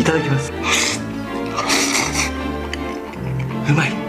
いただきます。うまい。